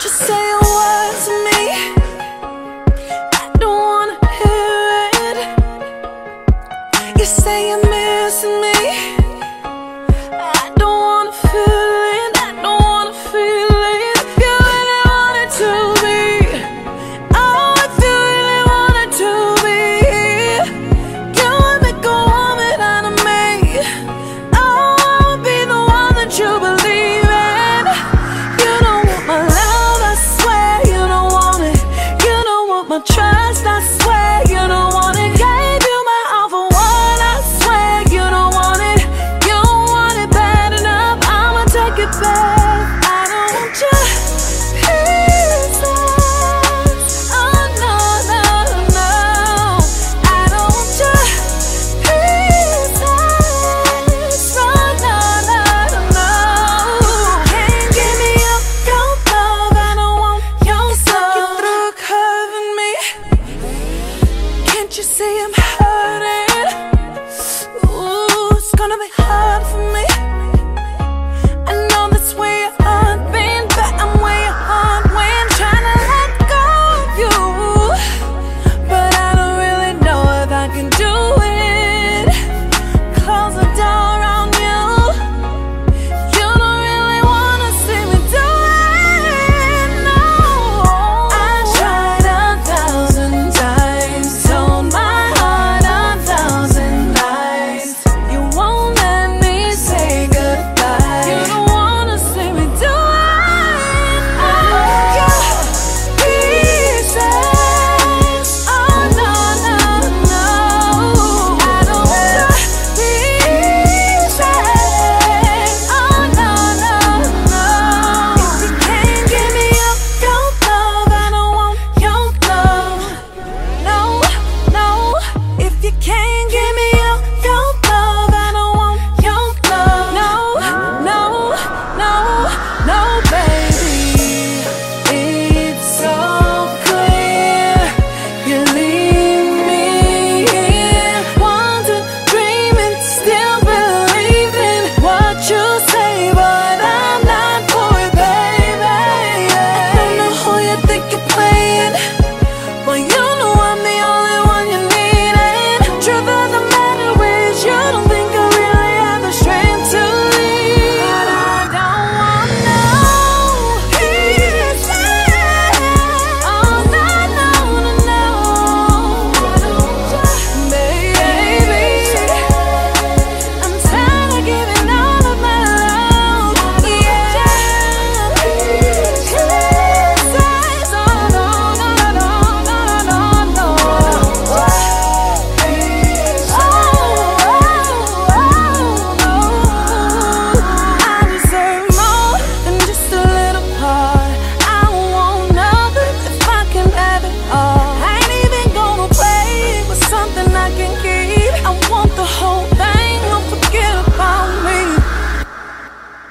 Just say a word to me. I don't wanna hear it. You're saying trust. you say I'm hurting? Ooh, it's gonna be hard for me